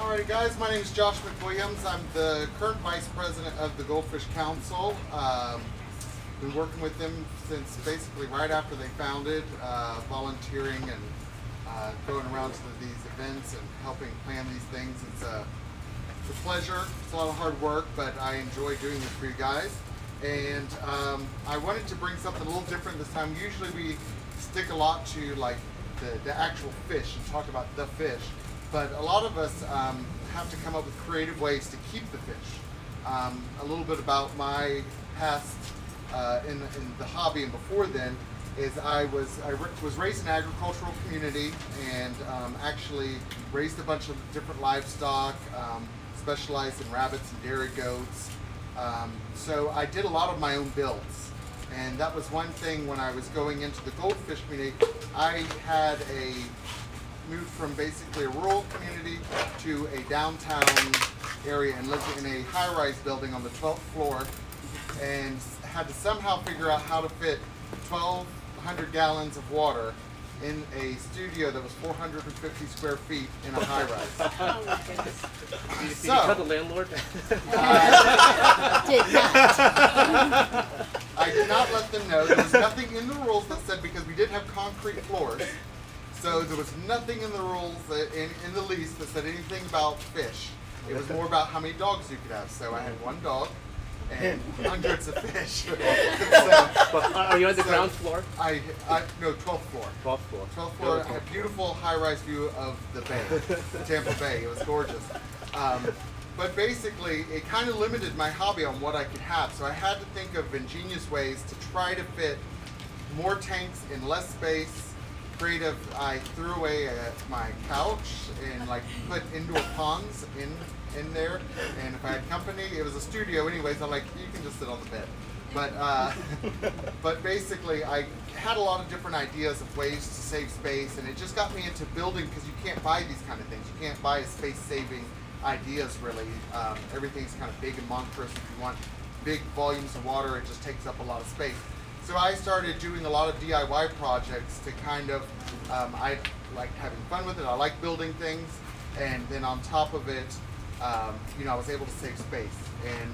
Alrighty guys, my name is Josh McWilliams. I'm the current Vice President of the Goldfish Council. Um, been working with them since basically right after they founded, uh, volunteering and uh, going around to these events and helping plan these things. It's a, it's a pleasure. It's a lot of hard work, but I enjoy doing this for you guys. And um, I wanted to bring something a little different this time. Usually we stick a lot to like the, the actual fish and talk about the fish but a lot of us um, have to come up with creative ways to keep the fish. Um, a little bit about my past uh, in, in, the hobby and before then is I was I was raised in an agricultural community and um, actually raised a bunch of different livestock, um, specialized in rabbits and dairy goats. Um, so I did a lot of my own builds. And that was one thing when I was going into the goldfish community, I had a moved from basically a rural community to a downtown area and lived in a high-rise building on the 12th floor and had to somehow figure out how to fit 1,200 gallons of water in a studio that was 450 square feet in a high-rise. oh my goodness. Did, did So- you tell the landlord? Uh, Did not. I did not let them know. There was nothing in the rules that said because we did have concrete floors. So there was nothing in the rules that, in, in the lease that said anything about fish. It was more about how many dogs you could have. So I had one dog and hundreds of fish. so But are you on the So- ground floor? I, I no 12th floor. 12th floor. 12th floor. I had a beautiful high-rise view of the bay, Tampa Bay. It was gorgeous. Um, but basically, it kind of limited my hobby on what I could have. So I had to think of ingenious ways to try to fit more tanks in less space. Creative. I threw away uh, my couch and like put indoor ponds in in there. And if I had company, it was a studio anyways. I'm like, you can just sit on the bed. But uh, but basically, I had a lot of different ideas of ways to save space, and it just got me into building because you can't buy these kind of things. You can't buy space-saving ideas really. Um, everything's kind of big and monstrous. If you want big volumes of water, it just takes up a lot of space. So I started doing a lot of DIY projects to kind of, um, I like having fun with it. I like building things, and then on top of it, um, you know, I was able to save space. And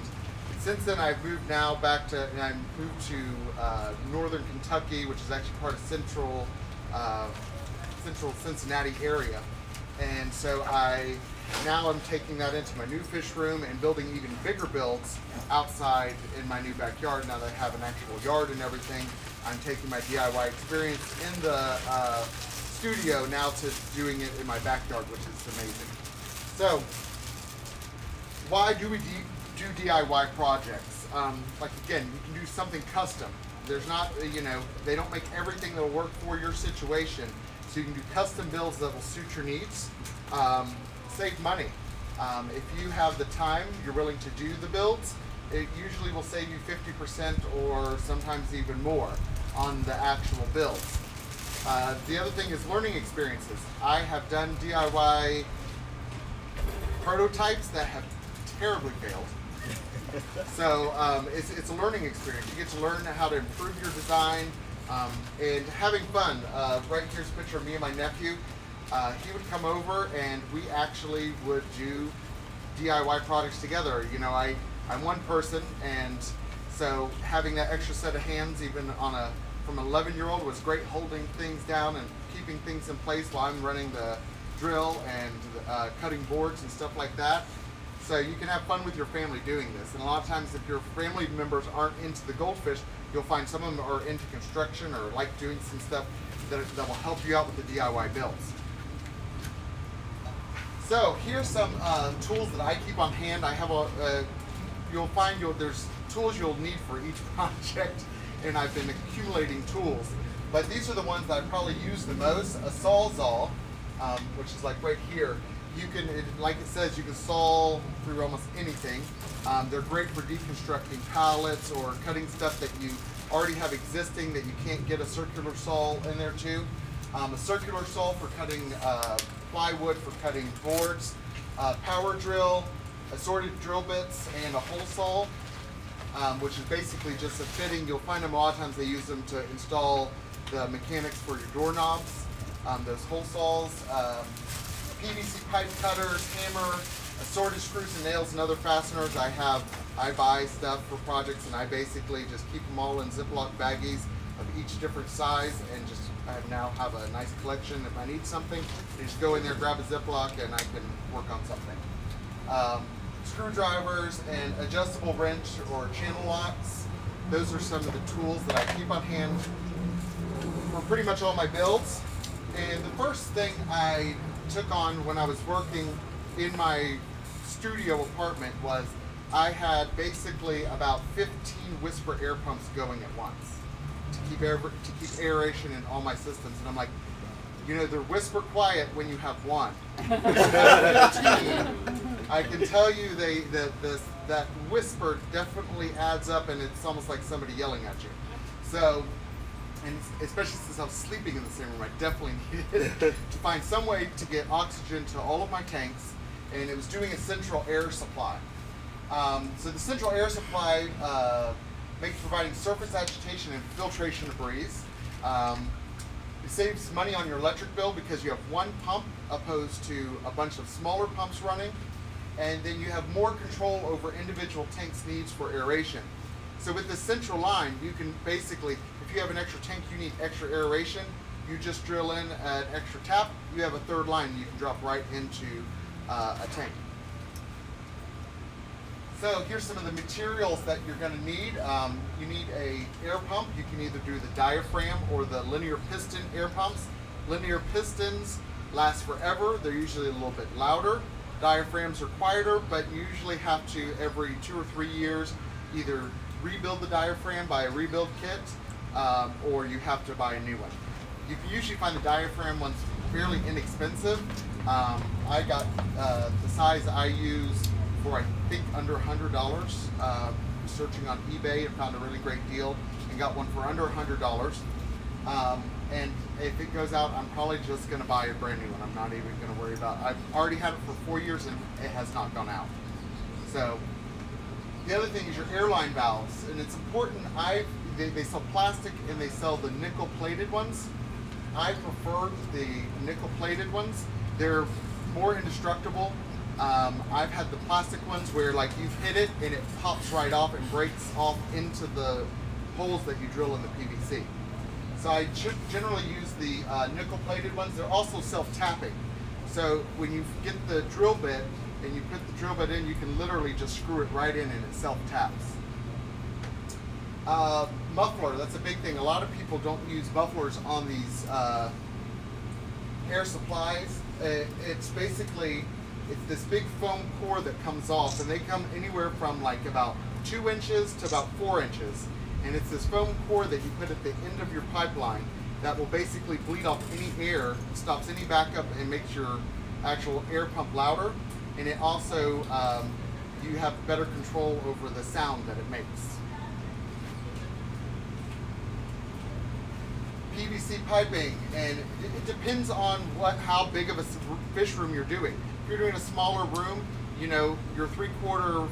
since then, I've moved now back to, and I moved to uh, northern Kentucky, which is actually part of central, uh, central Cincinnati area. And so I now I'm taking that into my new fish room and building even bigger builds outside in my new backyard. Now that I have an actual yard and everything, I'm taking my DIY experience in the uh, studio now to doing it in my backyard, which is amazing. So why do we do DIY projects? Um, like again, you can do something custom. There's not, you know, they don't make everything that'll work for your situation. So you can do custom builds that will suit your needs. Um, save money. Um, if you have the time, you're willing to do the builds, it usually will save you 50% or sometimes even more on the actual builds. Uh, the other thing is learning experiences. I have done DIY prototypes that have terribly failed. so um, it's, it's a learning experience. You get to learn how to improve your design um, and having fun. Uh, right here's a picture of me and my nephew. Uh, he would come over and we actually would do DIY projects together. You know, I, I'm one person and so having that extra set of hands even on a from an 11 year old was great holding things down and keeping things in place while I'm running the drill and uh, cutting boards and stuff like that. So you can have fun with your family doing this. And a lot of times if your family members aren't into the goldfish, you'll find some of them are into construction or like doing some stuff that, that will help you out with the DIY builds. So here's some uh, tools that I keep on hand. I have a, uh, you'll find you'll, there's tools you'll need for each project and I've been accumulating tools. But these are the ones that I probably use the most. A Sawzall, um, which is like right here. You can, it, like it says, you can saw through almost anything. Um, they're great for deconstructing pallets or cutting stuff that you already have existing that you can't get a circular saw in there too. Um, a circular saw for cutting uh, plywood, for cutting boards, power drill, assorted drill bits, and a hole saw, um, which is basically just a fitting. You'll find them a lot of times they use them to install the mechanics for your doorknobs. Um, those hole saws. Um, PVC pipe cutters, hammer, assorted screws and nails and other fasteners. I have, I buy stuff for projects and I basically just keep them all in Ziploc baggies of each different size and just I now have a nice collection. If I need something, I just go in there, grab a Ziploc, and I can work on something. Um, screwdrivers and adjustable wrench or channel locks. Those are some of the tools that I keep on hand for pretty much all my builds. And the first thing I took on when I was working in my studio apartment was I had basically about 15 whisper air pumps going at once to keep air to keep aeration in all my systems. And I'm like, you know, they're whisper quiet when you have one. I can tell you they that this that whisper definitely adds up, and it's almost like somebody yelling at you. So, and especially since I was sleeping in the same room, I definitely needed to find some way to get oxygen to all of my tanks, and it was doing a central air supply. Um, so the central air supply uh, makes providing surface agitation and filtration of breeze. Um, it saves money on your electric bill because you have one pump opposed to a bunch of smaller pumps running. And then you have more control over individual tanks' needs for aeration. So with this central line, you can basically, if you have an extra tank, you need extra aeration, you just drill in an extra tap, you have a third line you can drop right into uh, a tank. So here's some of the materials that you're going to need. Um, you need a air pump. You can either do the diaphragm or the linear piston air pumps. Linear pistons last forever. They're usually a little bit louder. Diaphragms are quieter, but you usually have to every two or three years either rebuild the diaphragm by a rebuild kit um, or you have to buy a new one. You can usually find the diaphragm ones fairly inexpensive. Um, I got uh, the size I use for I think under $100. Uh, searching on eBay and found a really great deal and got one for under $100. Um, and if it goes out, I'm probably just going to buy a brand new one. I'm not even going to worry about. I've already had it for four years and it has not gone out. So the other thing is your airline valves, and it's important. I they, they sell plastic and they sell the nickel plated ones. I prefer the nickel plated ones. They're more indestructible. Um, I've had the plastic ones where like you hit it and it pops right off and breaks off into the holes that you drill in the PVC. So I generally use the uh, nickel plated ones. They're also self-tapping. So when you get the drill bit and you put the drill bit in, you can literally just screw it right in and it self-taps. Uh, muffler, that's a big thing. A lot of people don't use mufflers on these uh, air supplies. It, it's basically, it's this big foam core that comes off and they come anywhere from like about two inches to about four inches. And it's this foam core that you put at the end of your pipeline that will basically bleed off any air, stops any backup and makes your actual air pump louder. And it also, um, you have better control over the sound that it makes. PVC piping, and it, depends on what how big of a fish room you're doing. If you're doing a smaller room, you know your three quarter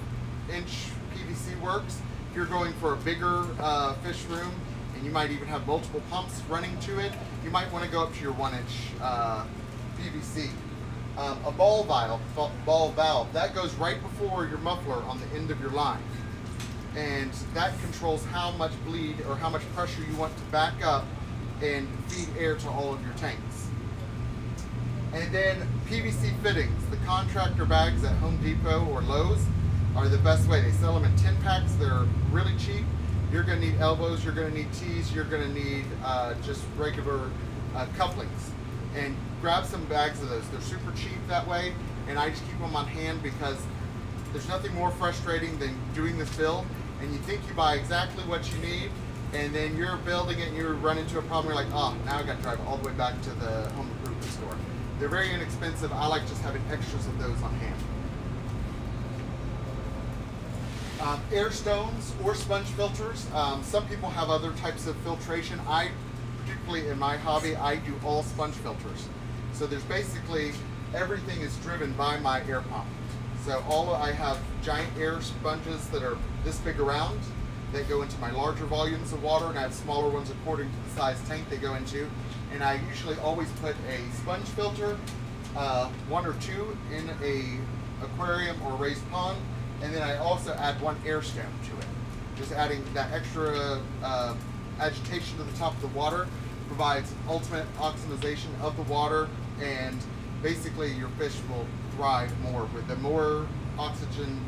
inch PVC works. If you're going for a bigger uh, fish room, and you might even have multiple pumps running to it, you might want to go up to your one inch uh, PVC. Um, a ball valve, ball valve, that goes right before your muffler on the end of your line. And that controls how much bleed or how much pressure you want to back up and feed air to all of your tanks. And then PVC fittings. The contractor bags at Home Depot or Lowe's are the best way. They sell them in 10 packs. They're really cheap. You're going to need elbows, you're going to need T's, you're going to need uh, just regular uh, couplings. And grab some bags of those. They're super cheap that way. And I just keep them on hand because there's nothing more frustrating than doing the build and you think you buy exactly what you need and then you're building it and you run into a problem, you're like, oh, now I got to drive all the way back to the home improvement store. They're very inexpensive. I like just having extras of those on hand. Um, air stones or sponge filters. Um, some people have other types of filtration. I, particularly in my hobby, I do all sponge filters. So there's basically, everything is driven by my air pump. So all I have giant air sponges that are this big around that go into my larger volumes of water, and I have smaller ones according to the size tank they go into. And I usually always put a sponge filter uh, one or two in a aquarium or raised pond, and then I also add one air stone to it. Just adding that extra uh, agitation to the top of the water provides ultimate oxidization of the water, and basically your fish will thrive more with the more oxygen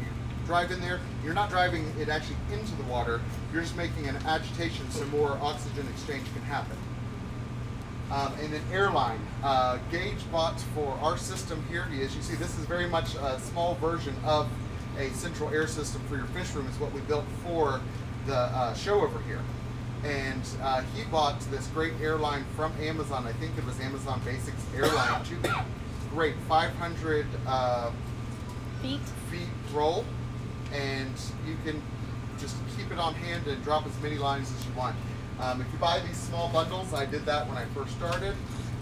drive in there. You're not driving it actually into the water. You're just making an agitation so more oxygen exchange can happen. Um, and then airline. Uh, Gage bought for our system here. As you see, this is very much a small version of a central air system for your fish room. Is what we built for the uh, show over here. And uh, he bought this great airline from Amazon. I think it was Amazon Basics airline. Great 500 uh, Feet. feet roll, and you can just keep it on hand and drop as many lines as you want. Um, if you buy these small bundles, I did that when I first started,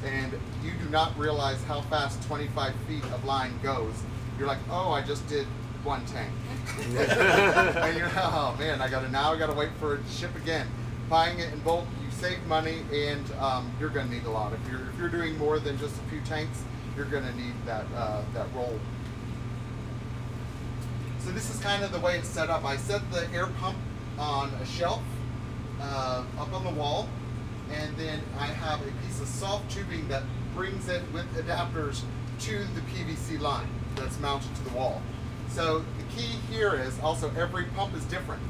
and you do not realize how fast 25 feet of line goes. You're like, oh, I just did one tank. and you're, oh man, I gotta now I gotta wait for it to ship again. Buying it in bulk, you save money, and um, you're gonna need a lot. If you're if you're doing more than just a few tanks, you're gonna need that uh, that roll so this is kind of the way it's set up. I set the air pump on a shelf uh, up on the wall, and then I have a piece of soft tubing that brings it with adapters to the PVC line that's mounted to the wall. So the key here is also every pump is different.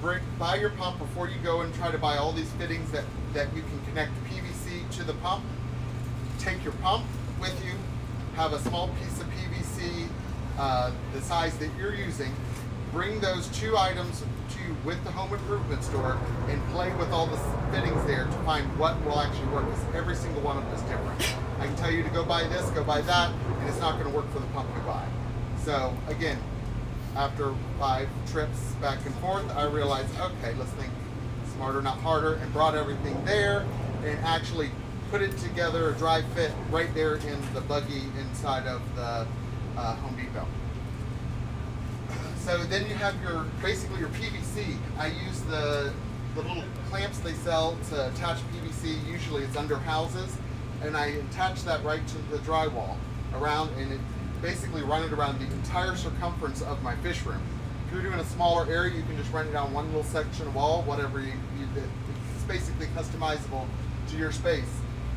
Bring, buy your pump before you go and try to buy all these fittings that, that you can connect PVC to the pump. Take your pump with you, have a small piece of PVC uh, the size that you're using, bring those two items to you with the home improvement store and play with all the fittings there to find what will actually work because every single one of them is different. I can tell you to go buy this, go buy that, and it's not going to work for the pump you buy. So again, after five trips back and forth, I realized, okay, let's think smarter, not harder, and brought everything there and actually put it together, a dry fit right there in the buggy inside of the uh, Home Depot. So then you have your basically your PVC. I use the the little clamps they sell to attach PVC. Usually it's under houses, and I attach that right to the drywall around, and it basically run it around the entire circumference of my fish room. If you're doing a smaller area, you can just run it down one little section of wall, whatever you, you it's basically customizable to your space.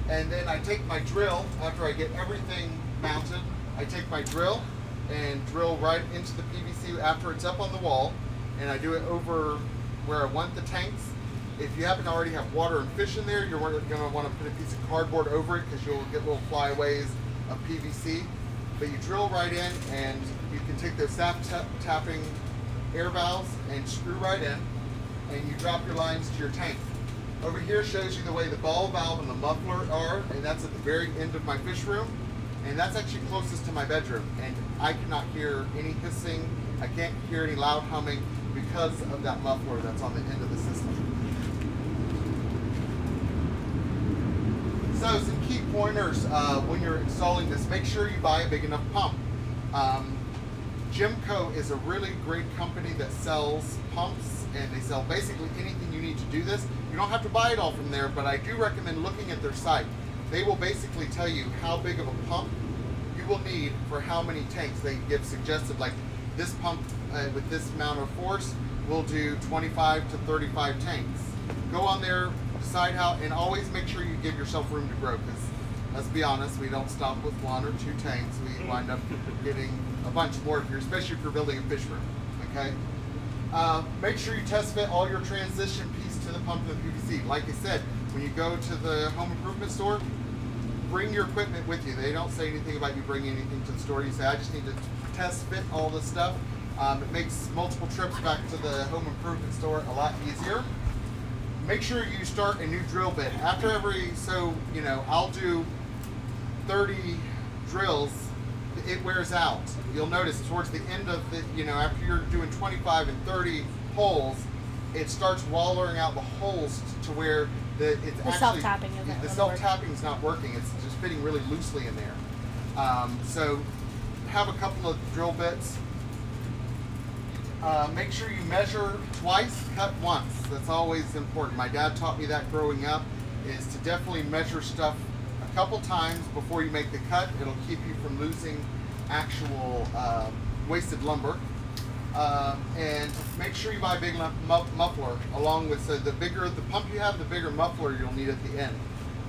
And then I take my drill after I get everything mounted. I take my drill and drill right into the PVC after it's up on the wall, and I do it over where I want the tanks. If you happen to already have water and fish in there, you're going to want to put a piece of cardboard over it because you'll get little flyaways of PVC. But you drill right in, and you can take those sap tapping air valves and screw right in, and you drop your lines to your tank. Over here shows you the way the ball valve and the muffler are, and that's at the very end of my fish room. And that's actually closest to my bedroom, and I cannot hear any hissing, I can't hear any loud humming because of that muffler that's on the end of the system. So some key pointers uh, when you're installing this, make sure you buy a big enough pump. Um, Jehmco is a really great company that sells pumps and they sell basically anything you need to do this. You don't have to buy it all from there, but I do recommend looking at their site. They will basically tell you how big of a pump you will need for how many tanks. They give suggested like this pump uh, with this amount of force will do 25 to 35 tanks. Go on there, decide how, and always make sure you give yourself room to grow because let's be honest, we don't stop with one or two tanks. We wind up getting a bunch more if you're, especially if you're building a fish room, okay? Uh, make sure you test fit all your transition piece to the pump and the PVC. Like I said, when you go to the home improvement store, bring your equipment with you. They don't say anything about you bringing anything to the store. You say, I just need to test fit all this stuff. Um, it makes multiple trips back to the home improvement store a lot easier. Make sure you start a new drill bit. After every, so, you know, I'll do 30 drills, it wears out. You'll notice towards the end of the, you know, after you're doing 25 and 30 holes, it starts wallowing out the holes to where the it's The actually self-tapping the self tapping is not working. It's fitting really loosely in there. Um, so have a couple of drill bits. Uh, make sure you measure twice, cut once. That's always important. My dad taught me that growing up, is to definitely measure stuff a couple times before you make the cut. It'll keep you from losing actual um, wasted lumber. Um, and make sure you buy a big mu- mu- muffler along with so the bigger the pump you have, the bigger muffler you'll need at the end.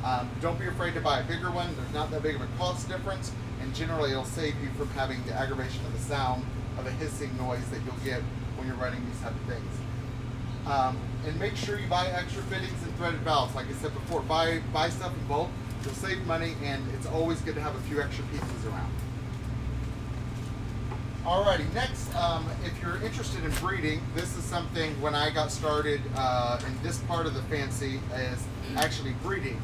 Um, don't be afraid to buy a bigger one. There's not that big of a cost difference, and generally it'll save you from having the aggravation of the sound of a hissing noise that you'll get when you're running these type of things. Um, and make sure you buy extra fittings and threaded valves. Like I said before, buy buy stuff in bulk. You'll save money, and it's always good to have a few extra pieces around. Alrighty, next, um, if you're interested in breeding, this is something when I got started uh, in this part of the fancy is actually breeding.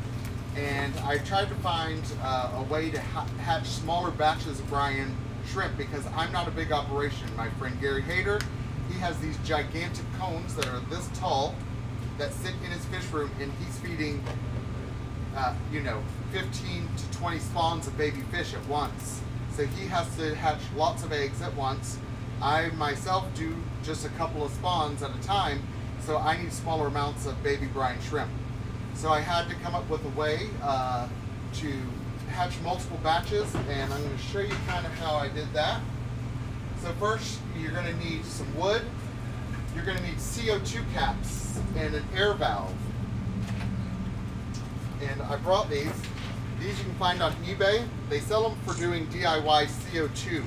And I tried to find uh, a way to ha- hatch smaller batches of brine shrimp because I'm not a big operation. My friend Gary Hayter, he has these gigantic cones that are this tall that sit in his fish room and he's feeding, uh, you know, 15 to 20 spawns of baby fish at once. So he has to hatch lots of eggs at once. I myself do just a couple of spawns at a time, so I need smaller amounts of baby brine shrimp. So I had to come up with a way uh, to hatch multiple batches, and I'm going to show you kind of how I did that. So first, you're going to need some wood. You're going to need CO2 caps and an air valve. And I brought these. These you can find on eBay. They sell them for doing DIY CO2.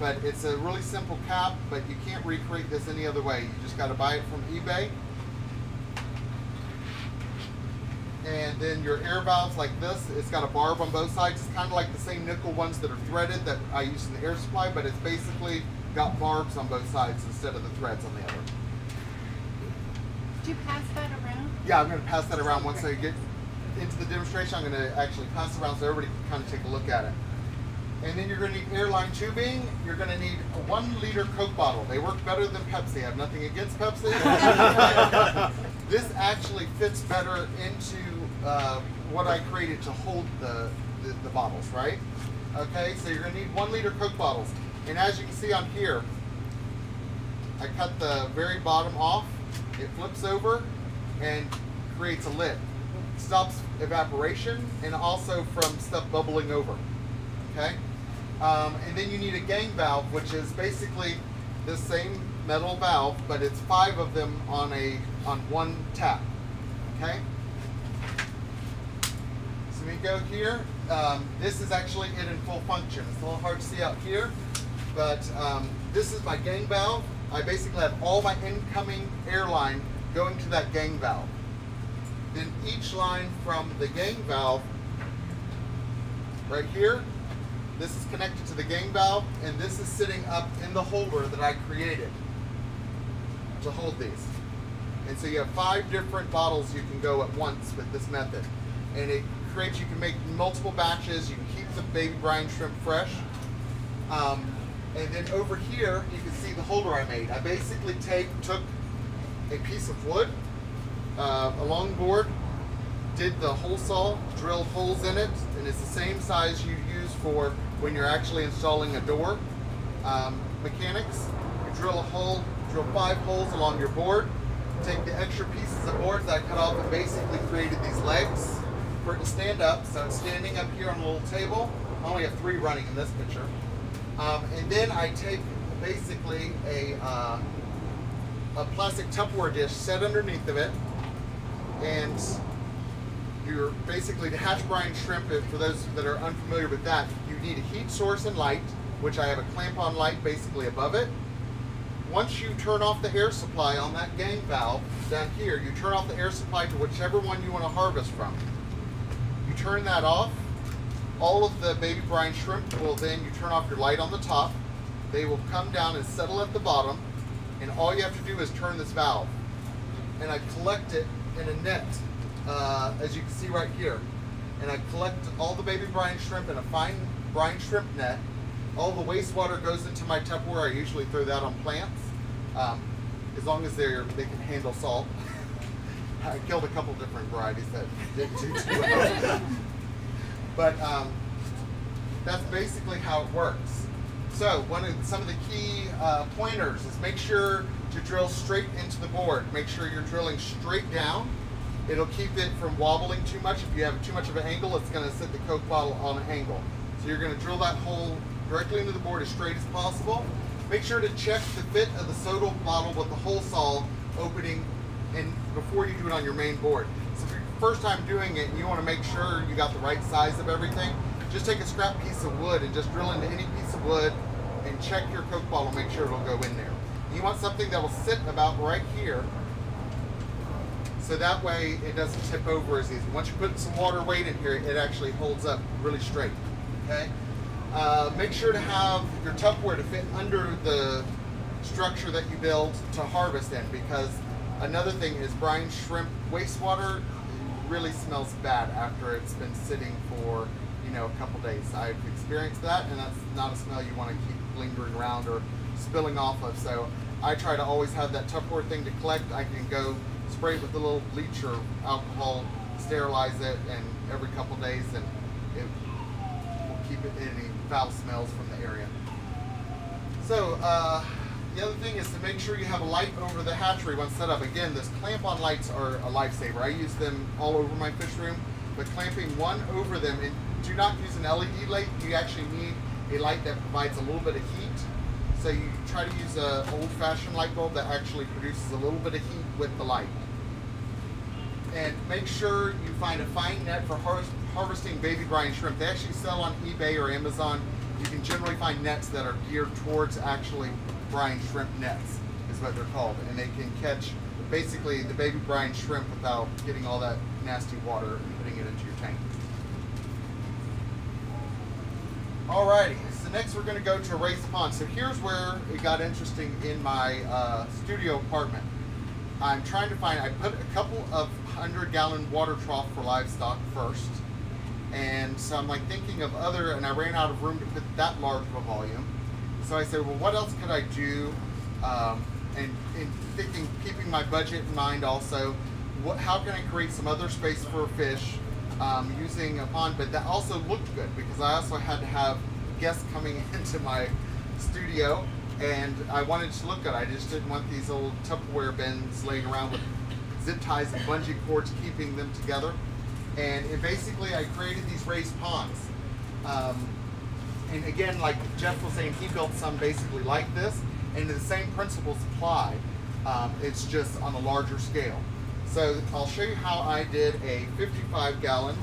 But it's a really simple cap, but you can't recreate this any other way. You just got to buy it from eBay. And then your air valves like this, it's got a barb on both sides. It's kind of like the same nickel ones that are threaded that I use in the air supply, but it's basically got barbs on both sides instead of the threads on the other. Did you pass that around? Yeah, I'm going to pass that around once I get into the demonstration. I'm going to actually pass it around so everybody can kind of take a look at it. And then you're going to need airline tubing. You're going to need a one liter Coke bottle. They work better than Pepsi. I have nothing against Pepsi. this actually fits better into uh, what I created to hold the, the, the bottles, right? Okay, so you're going to need one liter Coke bottles. And as you can see on here, I cut the very bottom off. It flips over and creates a lid. Stops evaporation and also from stuff bubbling over. Okay? Um, and then you need a gang valve, which is basically the same metal valve, but it's five of them on a on one tap. Okay? We go here. Um, this is actually it in full function. It's a little hard to see out here, but um, this is my gang valve. I basically have all my incoming airline going to that gang valve. Then each line from the gang valve, right here, this is connected to the gang valve, and this is sitting up in the holder that I created to hold these. And so you have five different bottles you can go at once with this method. And it creates, you can make multiple batches, you can keep the baby brine shrimp fresh. Um, and then over here, you can see the holder I made. I basically take, took a piece of wood, uh, a long board, did the hole saw, drilled holes in it, and it's the same size you use for when you're actually installing a door. Um, mechanics, you drill a hole, drill five holes along your board, take the extra pieces of boards that I cut off and basically created these legs for it to stand up. So it's standing up here on a little table. I only have three running in this picture. Um, and then I take basically a, uh, a plastic Tupperware dish set underneath of it and you're basically to hatch brine shrimp, if- for those that are unfamiliar with that, you need a heat source and light, which I have a clamp on light basically above it. Once you turn off the air supply on that gang valve down here, you turn off the air supply to whichever one you want to harvest from. You turn that off, all of the baby brine shrimp will then, you turn off your light on the top, they will come down and settle at the bottom, and all you have to do is turn this valve. And I collect it in a net, uh, as you can see right here. And I collect all the baby brine shrimp in a fine brine shrimp net. All the wastewater goes into my Tupperware. I usually throw that on plants, um, as long as they're they can handle salt. I killed a couple different varieties that didn't do too well. but um, that's basically how it works. So one of some of the key uh, pointers is make sure to drill straight into the board. Make sure you're drilling straight down. It'll keep it from wobbling too much. If you have too much of an angle, it's going to sit the Coke bottle on an angle. So you're going to drill that hole directly into the board as straight as possible. Make sure to check the fit of the soda bottle with the hole saw opening and before you do it on your main board. So if you're first time doing it and you want to make sure you got the right size of everything, just take a scrap piece of wood and just drill into any piece of wood and check your Coke bottle, make sure it'll go in there. You want something that will sit about right here so that way it doesn't tip over as easy. Once you put some water weight in here, it actually holds up really straight, okay? Uh, make sure to have your Tupperware to fit under the structure that you build to harvest in because another thing is brine shrimp wastewater really smells bad after it's been sitting for you know a couple days. I've experienced that and that's not a smell you want to keep lingering around or spilling off of. So I try to always have that Tupperware thing to collect. I can go spray it with a little bleach or alcohol, sterilize it, and every couple days, and it will keep it any foul smells from the area. So uh, the other thing is to make sure you have a light over the hatchery once set up. Again, those clamp-on lights are a lifesaver. I use them all over my fish room, but clamping one over them, and do not use an LED light. You actually need a light that provides a little bit of heat. So you try to use an old-fashioned light bulb that actually produces a little bit of heat with the light. And make sure you find a fine net for har harvesting baby brine shrimp. They actually sell on eBay or Amazon. You can generally find nets that are geared towards actually brine shrimp nets, is what they're called. And they can catch basically the baby brine shrimp without getting all that nasty water and putting it into your tank. Alrighty, so next we're going to go to raised pond. So here's where it got interesting in my uh, studio apartment. I'm trying to find, I put a couple of hundred gallon water trough for livestock first. And so I'm like thinking of other, and I ran out of room to put that large of a volume. So I said, well, what else could I do? Um, and, and thinking, keeping my budget in mind also, what, how can I create some other space for fish um, using a pond, but that also looked good because I also had to have guests coming into my studio and I wanted to look good. I just didn't want these old Tupperware bins laying around with zip ties and bungee cords keeping them together. And basically, I created these raised ponds. Um, and again, like Jeff was saying, he built some basically like this, and the same principles apply. Um, it's just on a larger scale. So I'll show you how I did a 55 gallon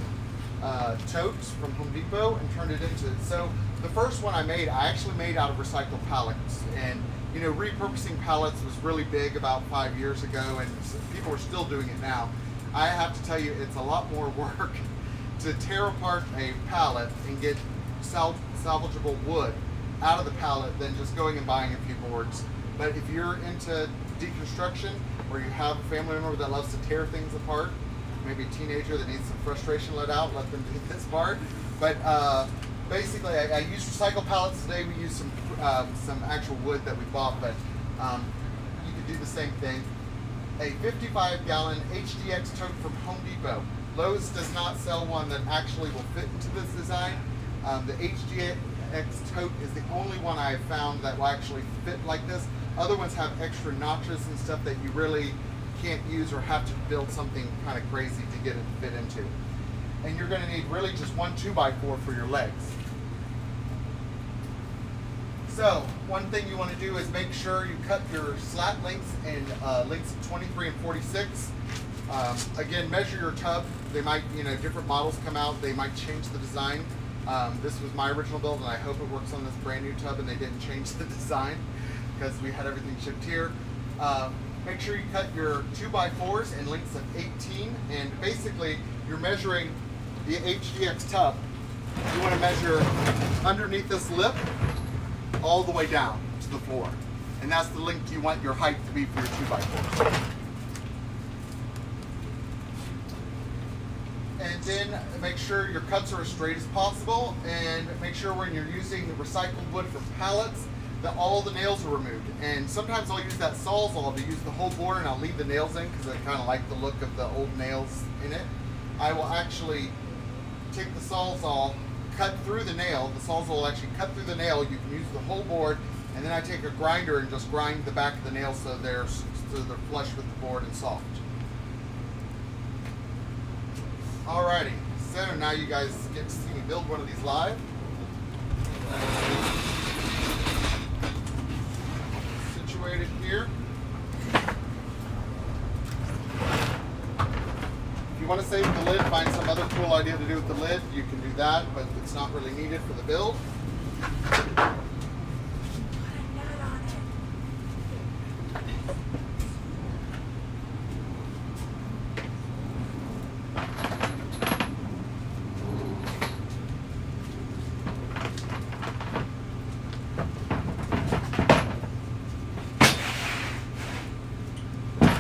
uh, tote from Home Depot and turned it into, so the first one I made, I actually made out of recycled pallets. And you know, repurposing pallets was really big about five years ago and people are still doing it now. I have to tell you, it's a lot more work to tear apart a pallet and get sal salvageable wood out of the pallet than just going and buying a few boards. But if you're into deconstruction or you have a family member that loves to tear things apart, maybe a teenager that needs some frustration let out, let them do this part. But uh, basically, I, I use recycled pallets today. We use some um, some actual wood that we bought, but um, you can do the same thing. A 55 gallon HDX tote from Home Depot. Lowe's does not sell one that actually will fit into this design. Um, the HDX tote is the only one I've found that will actually fit like this. Other ones have extra notches and stuff that you really can't use or have to build something kind of crazy to get it to fit into. And you're going to need really just one 2x4 for your legs. So, one thing you want to do is make sure you cut your slat lengths in uh, lengths of 23 and 46. Um, again, measure your tub. They might, you know, different models come out. They might change the design. Um, this was my original build, and I hope it works on this brand new tub and they didn't change the design because we had everything shipped here. Uh, make sure you cut your 2x4s in lengths of 18, and basically you're measuring the HDX tub. You want to measure underneath this lip all the way down to the floor. And that's the length you want your height to be for your 2x4. Then make sure your cuts are as straight as possible and make sure when you're using the recycled wood for pallets that all the nails are removed. And sometimes I'll use that Sawzall to use the whole board and I'll leave the nails in because I kind of like the look of the old nails in it. I will actually take the Sawzall cut through the nail. The Sawzall will actually cut through the nail. You can use the whole board, and then I take a grinder and just grind the back of the nail so they're so they're flush with the board and soft. Alrighty, so now you guys get to see me build one of these live. Situated here. If you want to save the lid, find some other cool idea to do with the lid, you can do that, but it's not really needed for the build.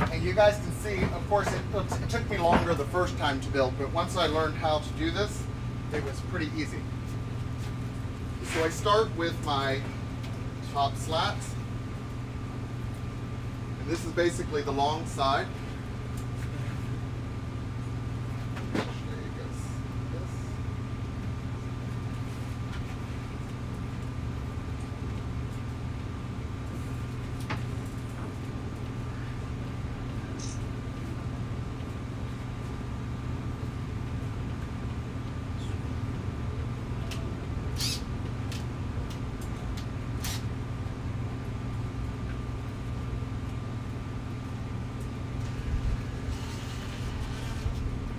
And you guys can see, of course, it, it took me longer the first time to build, but once I learned how to do this, it was pretty easy. So I start with my top slats. And this is basically the long side. There you go. This.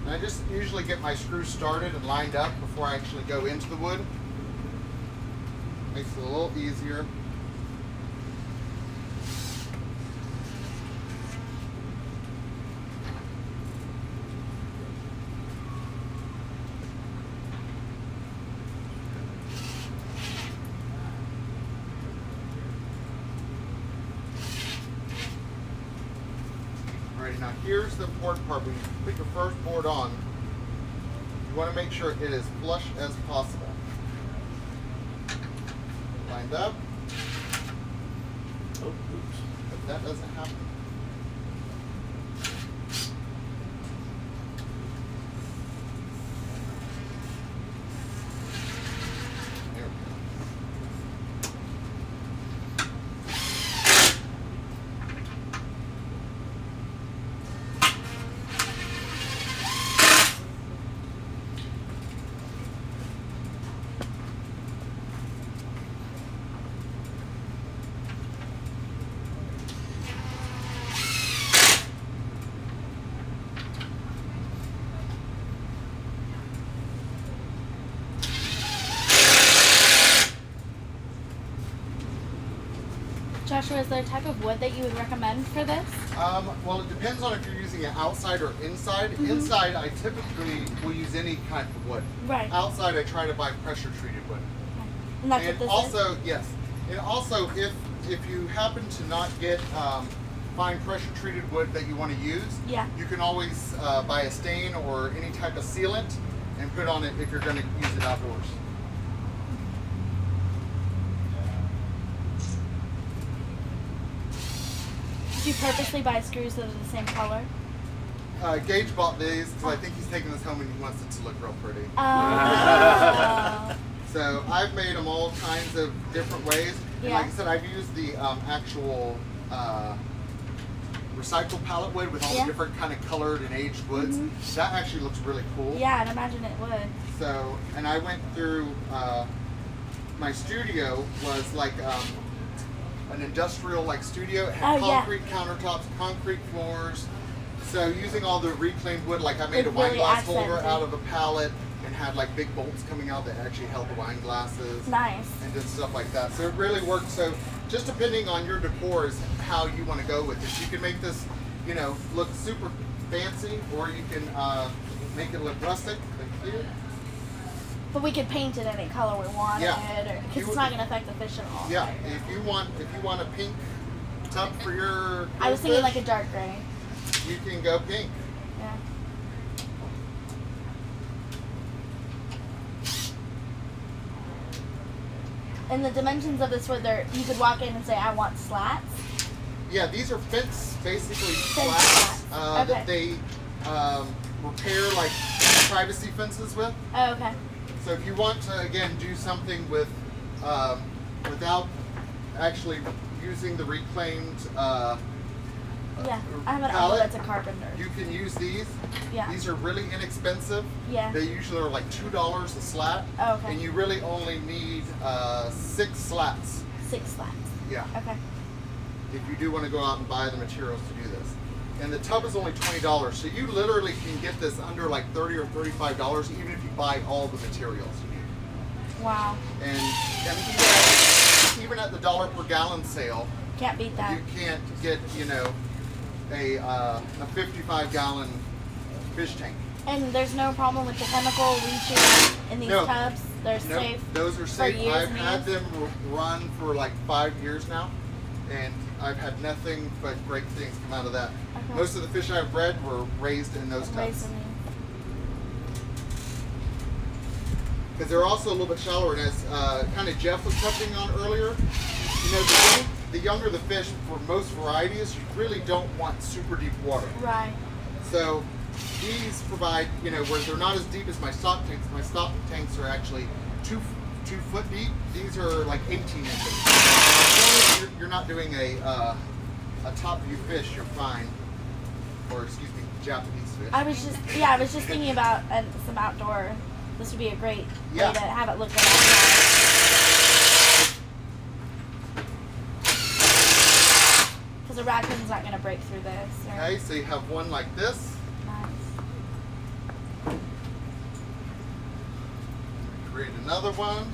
And I just usually get my screws started and lined up before I actually go into the wood. Makes it a little easier. Now here's the important part. Your first board on, you want to make sure it is flush as possible. Lined up, Oh, oops. but that doesn't happen. There we go. Joshua, is there a type of wood that you would recommend for this? Um, well, it depends on if you're using it outside or inside. Mhm. Inside, I typically will use any kind of wood. Right. Outside, I try to buy pressure treated wood. And that's and what this also, yes, and also if if you happen to not get um, fine pressure treated wood that you want to use, Yeah. you can always uh, buy a stain or any type of sealant and put on it if you're going to use it outdoors. You purposely buy screws that are the same color? Uh, Gage bought these because I think he's taking this home and he wants it to look real pretty. Oh. So I've made them all kinds of different ways. And like I said, I've used the um, actual uh, recycled pallet wood with all Yeah. the different kind of colored and aged woods. Mhm. That actually looks really cool. yeah, I'd imagine it would. So, and I went through, uh, my studio was like um, an industrial like studio. It had Oh, yeah. concrete countertops, concrete floors. So using all the reclaimed wood, like I made It a wine really glass holder out of a pallet and had like big bolts coming out that actually held the wine glasses Nice. and did stuff like that. So it really worked. So just depending on your decor is how you want to go with this. You can make this, you know, look super fancy, or you can uh, make it look rustic. Thank you. But we could paint it any color we wanted, Yeah. because it's would- not going to affect the fish at all. Yeah, if you want, if you want a pink tub for your, I was thinking like a dark gray. you can go pink. Yeah. And the dimensions of this wood, there you could walk in and say, "I want slats." Yeah, these are fence, basically Fence slats slats, uh, that they um, repair like privacy fences with. Oh, okay. So if you want to again do something with um, without actually using the reclaimed uh, Yeah, I have an uncle that's a carpenter. You can use these. Yeah. These are really inexpensive. Yeah. They usually are like two dollars a slat. Oh, okay. And you really only need uh, six slats. Six slats. Yeah. Okay. If you do want to go out and buy the materials to do this. And the tub is only twenty dollars, so you literally can get this under like thirty or thirty-five dollars, even if you buy all the materials you need. Wow. And, and even, at, even at the dollar per gallon sale, Can't beat that. you can't get you know a uh, a fifty-five gallon fish tank. And there's no problem with the chemical leaching in these No. tubs. They're No, safe. those are safe. I've had them run for like five years now, and I've had nothing but great things come out of that. Okay. Most of the fish I've bred were raised in those tubs because they're also a little bit shallower. And as uh, kind of Jeff was touching on earlier, you know, the, the younger the fish, for most varieties, you really don't want super deep water. Right. So these provide, you know, where they're not as deep as my stock tanks. My stock tanks are actually two two foot deep. These are like 18 inches. As long as you're, you're not doing a uh, a top view fish, you're fine. Or excuse me, Japanese fish. I was just yeah, I was just thinking about uh, some outdoor. This would be a great Yeah. way to have it look outside. Because a raccoon's not gonna break through this. Or, Okay, so you have one like this. Nice. Create another one.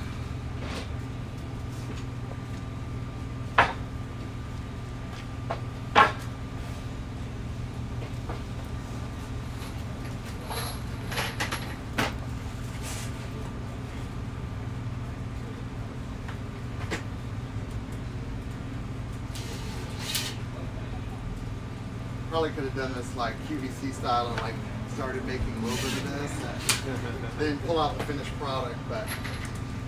Probably could have done this like QVC style and like started making a little bit of this. and then pull out the finished product, but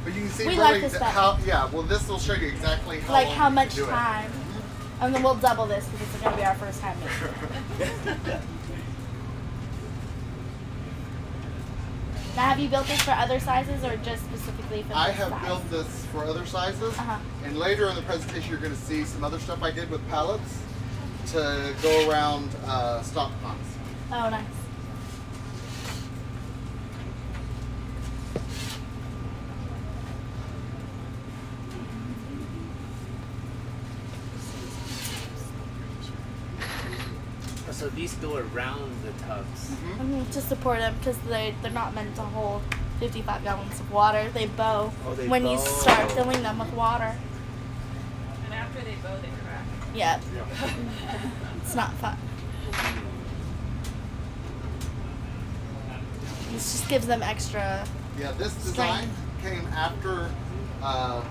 but you can see We really like this that how yeah. Well, this will show you exactly how Like long how you much can do it. time. And then we'll double this because it's gonna be our first time making it. Now, have you built this for other sizes or just specifically for this I have size? built this for other sizes, Uh-huh. and later in the presentation you're going to see some other stuff I did with pallets to go around uh, stock ponds. Oh, nice. So these go around the tubs. mm -hmm. to support them because they they're not meant to hold 55 gallons of water. They bow Oh, they when you start filling them with water. And after they bow, they Yeah, it's not fun. This just gives them extra. Yeah, this design came after uh,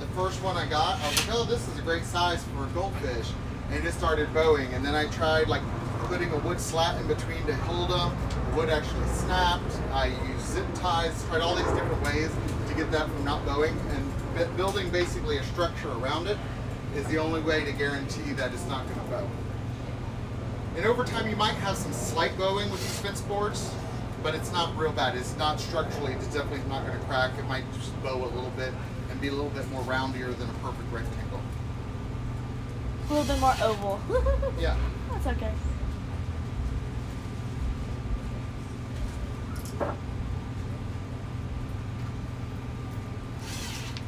the first one I got. I was like, oh, this is a great size for a goldfish. And it started bowing. And then I tried like putting a wood slat in between to hold them. The wood actually snapped. I used zip ties, tried all these different ways to get that from not bowing. And building basically a structure around it is the only way to guarantee that it's not going to bow. And over time, you might have some slight bowing with these fence boards, but it's not real bad. It's not structurally, it's definitely not going to crack. It might just bow a little bit and be a little bit more roundier than a perfect rectangle. A little bit more oval. Yeah. That's okay.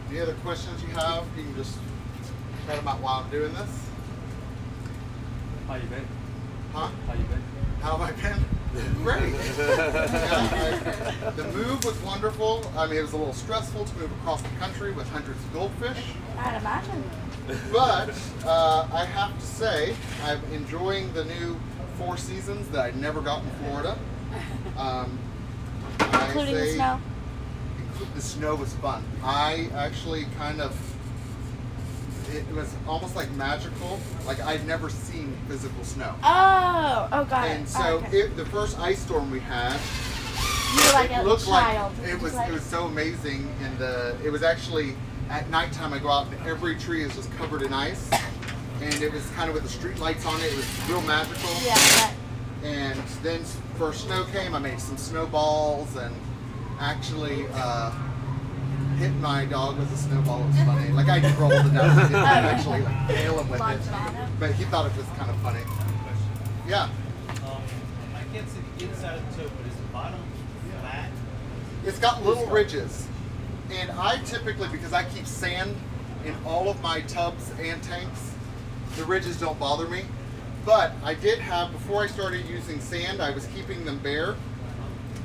Any other questions you have, you can just chat about while I'm doing this. How you been? Huh? How you been? How have I been? Great. Yeah, I- the move was wonderful. I mean, it was a little stressful to move across the country with hundreds of goldfish. I'd imagine. But uh, I have to say, I'm enjoying the new Four Seasons that I never got in Florida. Um, I Including the snow. inclu- The snow was fun. I actually kind of, it was almost like magical. Like I'd never seen physical snow. Oh, oh, it. And Oh, so okay. it, the first ice storm we had, you were like it a looked child. like it was like, it was so amazing. And the it was actually at nighttime I go out and every tree is just covered in ice, and it was kind of with the street lights on it. It was real magical. Yeah, but And then first snow came. I made some snowballs and actually uh, hit my dog with a snowball. It was funny. Like I rolled it down and didn't actually like nail him with Launch it. it him. But he thought it was kind of funny. Yeah. Um, I can't see the inside of the toe, but is the bottom flat? It's got little ridges. And I typically, because I keep sand in all of my tubs and tanks, the ridges don't bother me. But I did have, before I started using sand, I was keeping them bare.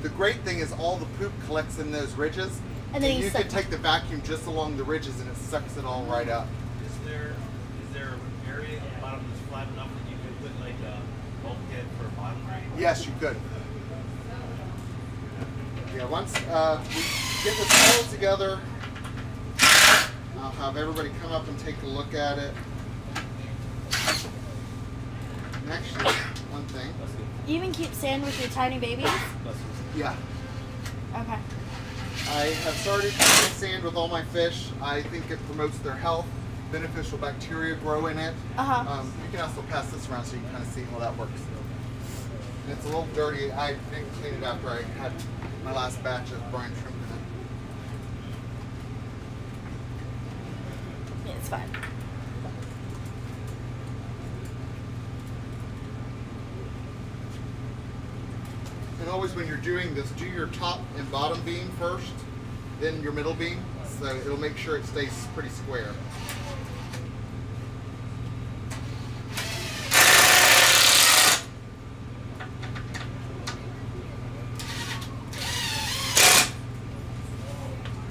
The great thing is all the poop collects in those ridges. And then you you suck- can take the vacuum just along the ridges and it sucks it all right up. Is there is there an area at the bottom that's flat enough that you could put like a bulkhead for a bottom drain? Yes, you could. Yeah, once uh, we get this all together, I'll have everybody come up and take a look at it. And actually, one thing. You even keep sand with your tiny babies? Yeah, Okay. I have started using sand with all my fish. I think it promotes their health. Beneficial bacteria grow in it. Uh-huh. Um, you can also pass this around so you can kind of see how that works. And it's a little dirty. I didn't clean it after I had my last batch of brine shrimp in it. Yeah, it's fine. And always when you're doing this, do your top and bottom beam first, then your middle beam. So it'll make sure it stays pretty square.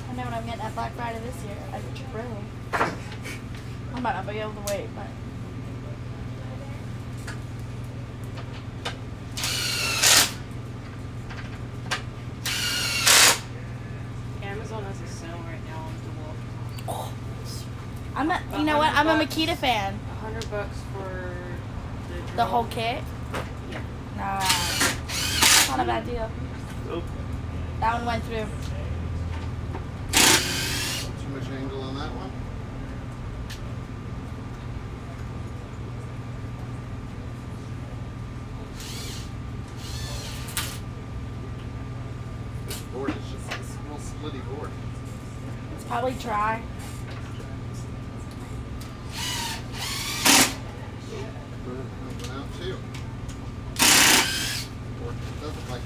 I know what I'm getting at Black Friday this year. A drill. I might not be able to wait, but. Amazon has a sale right now on DeWalt. I'm a, you know what? I'm a Makita fan. Hundred bucks for the The whole kit? Yeah. Nah. Not a bad deal. Nope. That one went through. Too much angle on that one. This board is just a little slitty board. It's probably dry. Too. Board doesn't like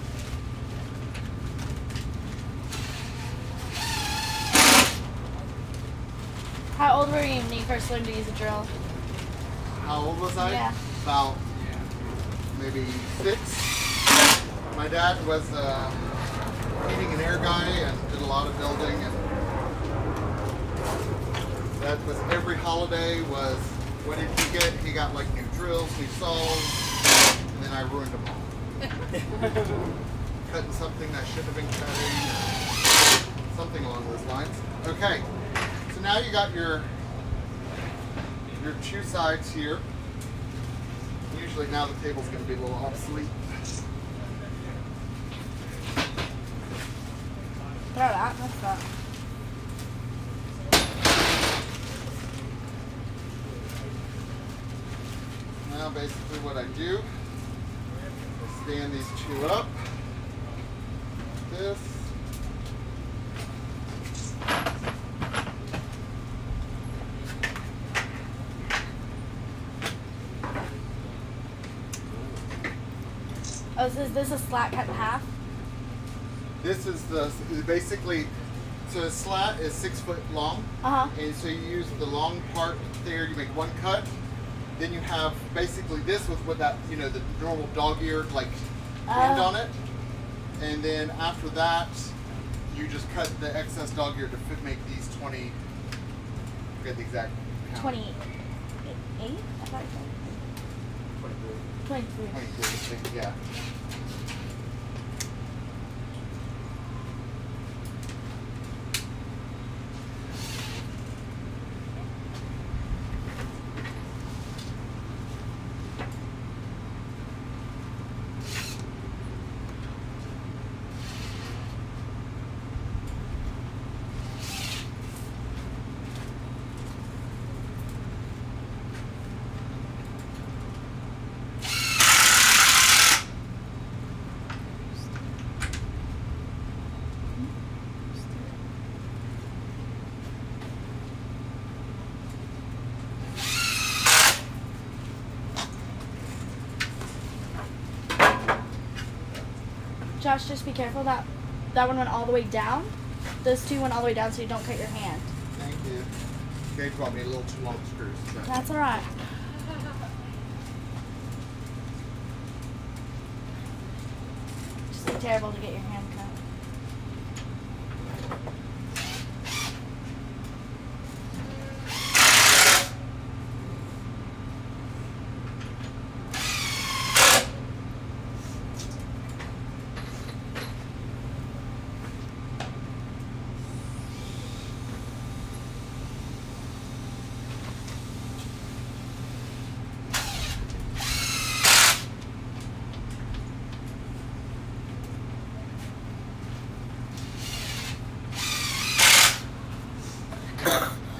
How old were you when you first learned to use a drill? How old was I? Yeah. About maybe six. My dad was uh, a heating and air guy and did a lot of building and that was every holiday was what did he get? He got like new drills, new saws, and then I ruined them all. Cutting something that should have been cutting, something along those lines. Okay, so now you got your your two sides here. Usually now the table's going to be a little obsolete. Throw out. That's not. Now basically what I do is stand these two up. like This. Oh, so is this a slat cut in half? This is the basically so a slat is six foot long. Uh huh. And so you use the long part there, you make one cut. Then you have basically this with what that, you know, the normal dog eared like band Oh. on it. And then after that, you just cut the excess dog ear to fit, make these 20, forget the exact count. 28? I thought it was 23. 23, I think, yeah. Josh, just be careful that that one went all the way down. Those two went all the way down so you don't cut your hand. Thank you. Gage brought me a little too long screws. but- That's alright. Just be terrible to get your hand cut.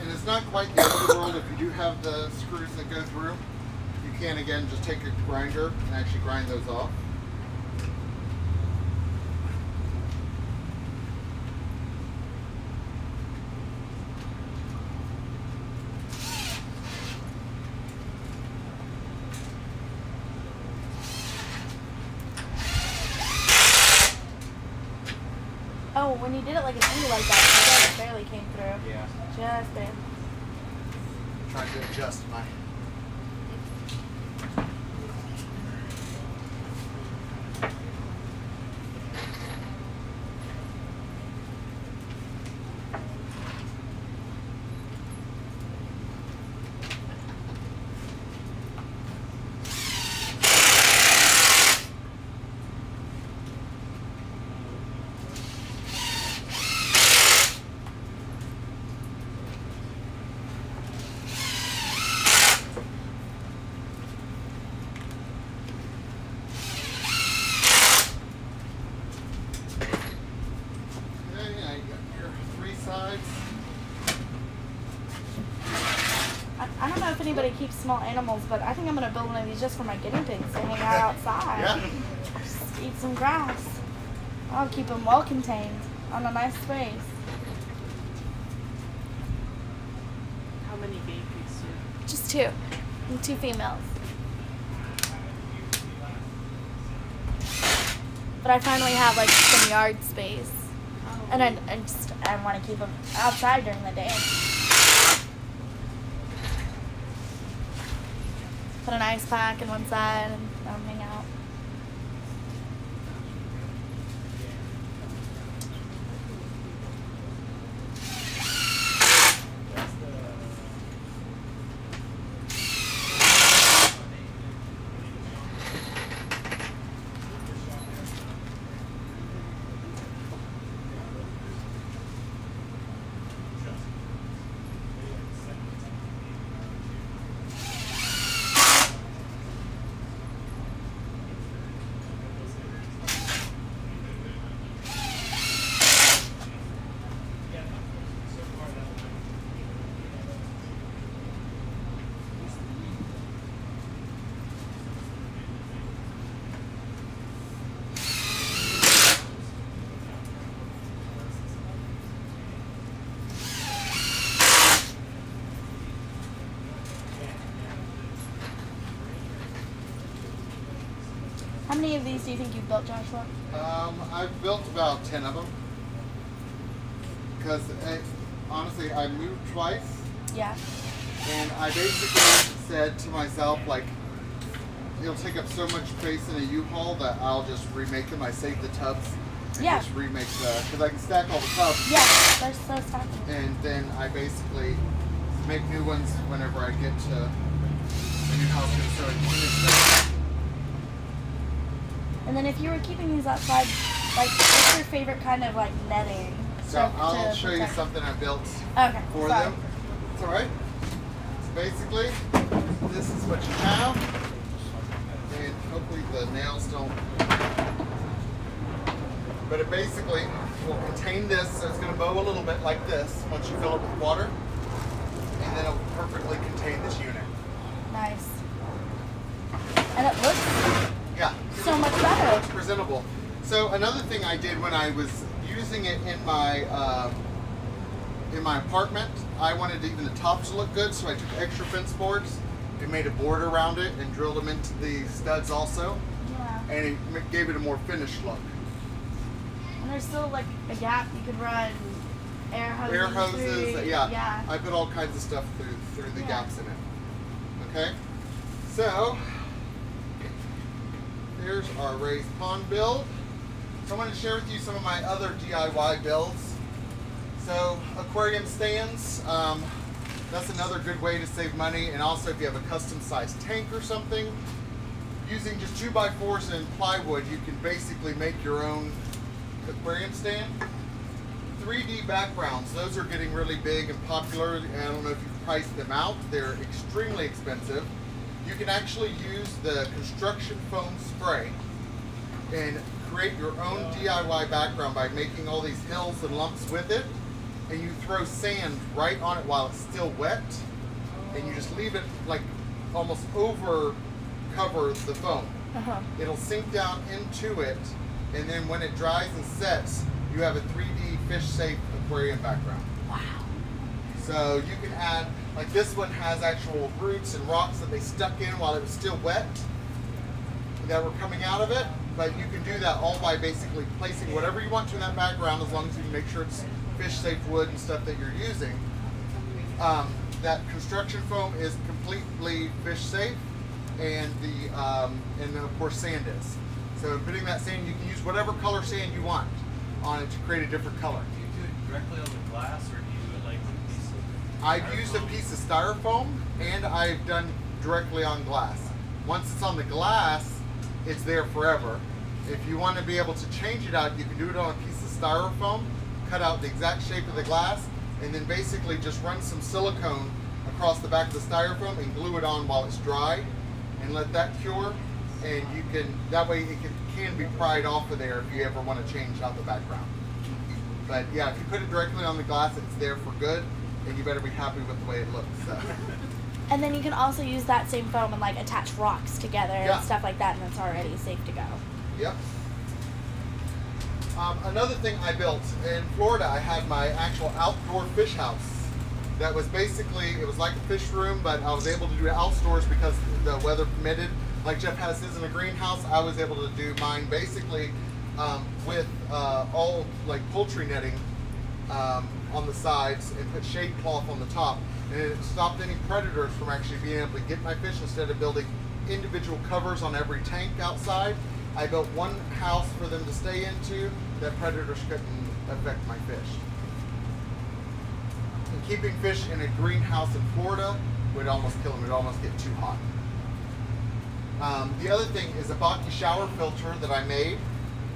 And it's not quite the end of the world if you do have the screws that go through. You can again just take a grinder and actually grind those off. Oh, when you did it like an angle like that, it barely came through. Yeah. Just barely. Trying to adjust my. Okay, now you got your three sides. I, I don't know if anybody keeps small animals, but I think I'm gonna build one of these just for my guinea pigs to hang out outside. Yeah. Just eat some grass. I'll keep them well contained on a nice space. How many guinea pigs do you have? Just two. And two females. But I finally have like some yard space. Oh. And I, I just I want to keep them outside during the day. Put an ice pack in one side and them hang out. How many of these do you think you've built, Joshua? Um, I've built about 10 of them. Because honestly, I moved twice, Yeah. and I basically said to myself, like, it'll take up so much space in a U-Haul that I'll just remake them. I save the tubs and Yeah. just remake the, because I can stack all the tubs. Yeah, they're so stacking. And then I basically make new ones whenever I get to the new house. So And then if you were keeping these outside, like, what's your favorite kind of like netting? So to- I'll to show you something I built Okay. for sorry. them. It's alright. So basically, this is what you have. And hopefully the nails don't. But it basically will contain this, so it's going to bow a little bit like this once you fill it with water. And then it'll perfectly contain this unit. Nice. And it looks Yeah. so much It's better. presentable. So another thing I did when I was using it in my uh, in my apartment, I wanted even the tops to look good, so I took extra fence boards and made a board around it and drilled them into the studs also, Yeah. and it gave it a more finished look. And there's still like a gap you could run air hoses. Air hoses, through. yeah. Yeah. I put all kinds of stuff through through the Yeah. gaps in it. Okay, so here's our raised pond build. So I want to share with you some of my other DIY builds. So aquarium stands, um, that's another good way to save money. And also if you have a custom sized tank or something, using just two by fours and plywood, you can basically make your own aquarium stand. 3D backgrounds, those are getting really big and popular. I don't know if you've priced them out. They're extremely expensive. You can actually use the construction foam spray and create your own DIY background by making all these hills and lumps with it. And you throw sand right on it while it's still wet. And you just leave it like almost over cover the foam. Uh-huh. It'll sink down into it. And then when it dries and sets, you have a 3D fish safe aquarium background. Wow. So you can add, like this one has actual roots and rocks that they stuck in while it was still wet that were coming out of it. But you can do that all by basically placing whatever you want to in that background as long as you make sure it's fish safe wood and stuff that you're using. Um, that construction foam is completely fish safe and the um, and of course sand is. So putting that sand, you can use whatever color sand you want on it to create a different color. Do you do it directly on the glass or do you do it like a piece of I've used a piece of styrofoam and I've done directly on glass. Once it's on the glass, it's there forever. If you want to be able to change it out, you can do it on a piece of styrofoam, cut out the exact shape of the glass, and then basically just run some silicone across the back of the styrofoam and glue it on while it's dry and let that cure. And you can, that way it can, can be pried off of there if you ever want to change out the background. But yeah, if you put it directly on the glass, it's there for good, and you better be happy with the way it looks. So. And then you can also use that same foam and like attach rocks together Yeah. and stuff like that, and it's already safe to go. Yep. Um, another thing I built in Florida, I had my actual outdoor fish house. That was basically it was like a fish room, but I was able to do it outdoors because the weather permitted. Like Jeff has his in a greenhouse, I was able to do mine basically um, with uh, all like poultry netting um, on the sides and put shade cloth on the top. It stopped any predators from actually being able to get my fish instead of building individual covers on every tank outside. I built one house for them to stay into that predators couldn't affect my fish. And keeping fish in a greenhouse in Florida would almost kill them. It would almost get too hot. Um, the other thing is a Bakki shower filter that I made.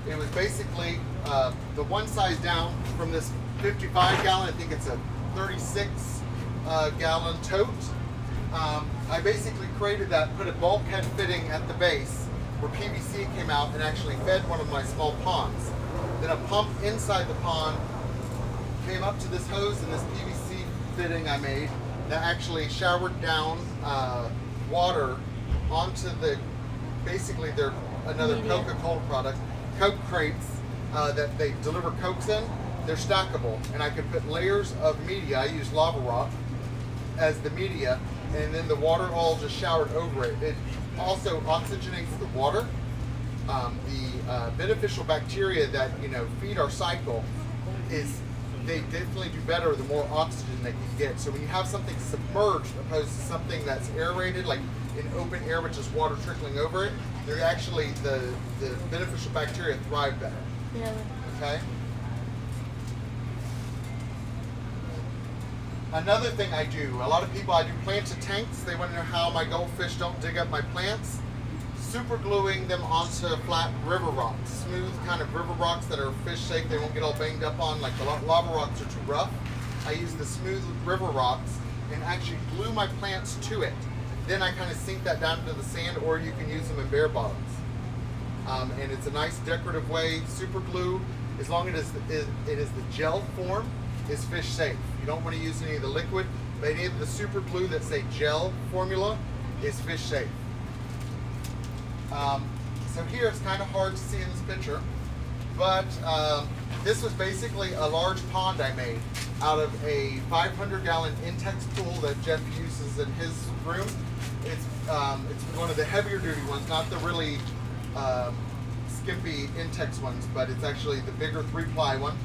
It was basically uh, the one size down from this 55 gallon. I think it's a 36 uh, gallon tote. Um, I basically created that, put a bulkhead fitting at the base where PVC came out and actually fed one of my small ponds. Then a pump inside the pond came up to this hose and this PVC fitting I made that actually showered down uh, water onto the basically they're another. Coca-Cola product, Coke crates uh, that they deliver Cokes in. They're stackable, and I could put layers of media. I use lava rock as the media, and then the water all just showered over it. It also oxygenates the water. Um, the uh, beneficial bacteria that you know feed our cycle is they definitely do better the more oxygen they can get. So when you have something submerged opposed to something that's aerated, like in open air with just water trickling over it, they're actually the the beneficial bacteria thrive better. Really? Okay. Another thing I do, a lot of people, I do planted tanks. They want to know how my goldfish don't dig up my plants. Super gluing them onto flat river rocks, smooth kind of river rocks that are fish safe. They won't get all banged up on. Like the lava rocks are too rough. I use the smooth river rocks and actually glue my plants to it. Then I kind of sink that down into the sand, or you can use them in bare bottoms. Um, and it's a nice decorative way. Super glue, as long as it is, it is the gel form, is fish safe. You don't want to use any of the liquid, but any of the super glue that's a gel formula is fish safe. Um, so here it's kind of hard to see in this picture, but um, this was basically a large pond I made out of a 500 gallon Intex pool that Jeff uses in his room. It's um, it's one of the heavier duty ones, not the really um, skimpy Intex ones, but it's actually the bigger three ply one.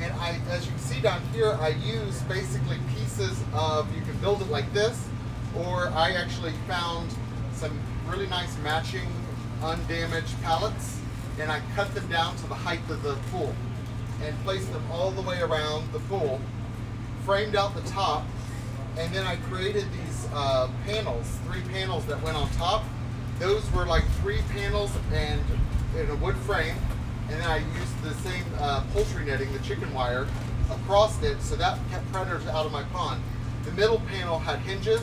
And I, as you can see down here, I use basically pieces of, you can build it like this, or I actually found some really nice matching undamaged pallets and I cut them down to the height of the pool and placed them all the way around the pool, framed out the top, and then I created these uh, panels, three panels that went on top. Those were like three panels and in a wood frame, and then I used the same uh, poultry netting, the chicken wire, across it, so that kept predators out of my pond. The middle panel had hinges,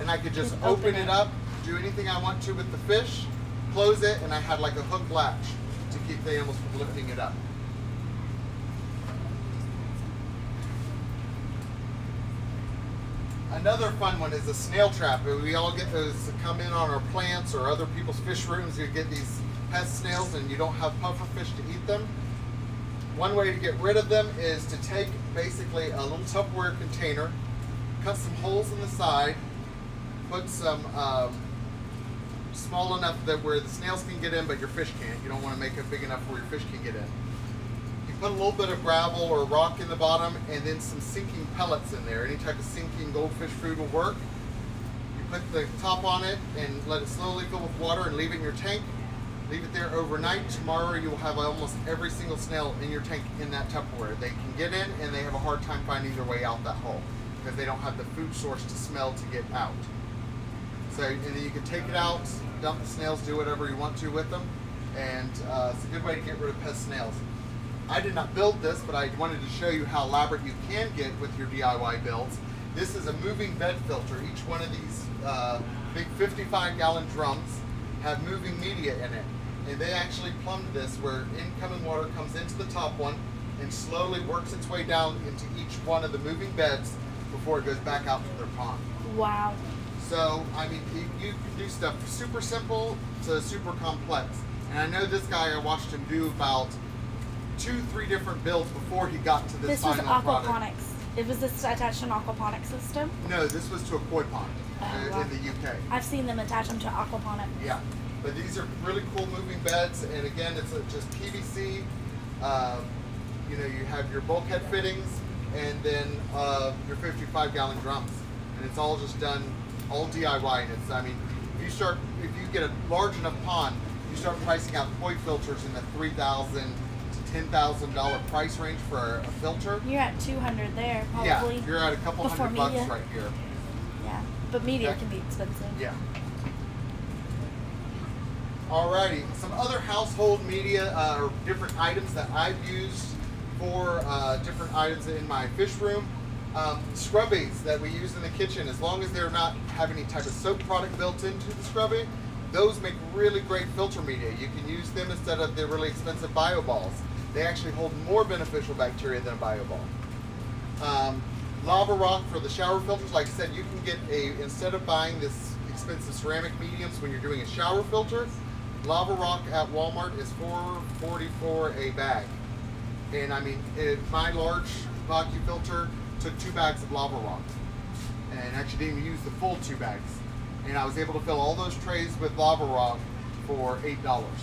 and I could just open, open it up, do anything I want to with the fish, close it, and I had like a hook latch to keep the animals from lifting it up. Another fun one is a snail trap. We all get those come in on our plants or other people's fish rooms. You get these pest snails and you don't have pufferfish to eat them. One way to get rid of them is to take basically a little Tupperware container, cut some holes in the side, put some um, small enough that where the snails can get in but your fish can't. You don't want to make it big enough where your fish can get in. You put a little bit of gravel or rock in the bottom and then some sinking pellets in there. Any type of sinking goldfish food will work. You put the top on it and let it slowly fill with water and leave it in your tank. Leave it there overnight. Tomorrow you will have almost every single snail in your tank in that Tupperware. They can get in and they have a hard time finding their way out that hole because they don't have the food source to smell to get out. So, and then you can take it out, dump the snails, do whatever you want to with them, and uh, it's a good way to get rid of pest snails. I did not build this, but I wanted to show you how elaborate you can get with your DIY builds. This is a moving bed filter. Each one of these uh, big 55 gallon drums have moving media in it. And they actually plumbed this where incoming water comes into the top one and slowly works its way down into each one of the moving beds before it goes back out to their pond. Wow. So, I mean, you, can do stuff super simple to super complex. And I know this guy, I watched him do about two, three different builds before he got to this, This was final product. aquaponics. It was this attached to an aquaponics system. No, this was to a koi pond Oh, uh, wow. in the UK. I've seen them attach them to aquaponics. Yeah, but these are really cool moving beds, and again, it's just PVC. Um, you know, you have your bulkhead fittings, and then uh, your 55 gallon drums, and it's all just done all DIY. And it's, I mean, if you start, if you get a large enough pond, you start pricing out koi filters in the 3,000 to 10,000 dollar price range for a, filter. You're at 200 there, Yeah, you're at a couple Before hundred bucks right here. Yeah. But media Okay. can be expensive. Yeah. Alrighty, some other household media uh, or different items that I've used for uh, different items in my fish room. Um, scrubbies that we use in the kitchen, as long as they're not have any type of soap product built into the scrubby, those make really great filter media. You can use them instead of the really expensive bio balls. They actually hold more beneficial bacteria than a bio ball. Um, lava rock for the shower filters. Like I said, you can get a instead of buying this expensive ceramic mediums when you're doing a shower filter, lava rock at Walmart is four forty four a bag. And I mean, it, my large vacuum filter took two bags of lava rock, and actually didn't even use the full two bags. And I was able to fill all those trays with lava rock for eight dollars.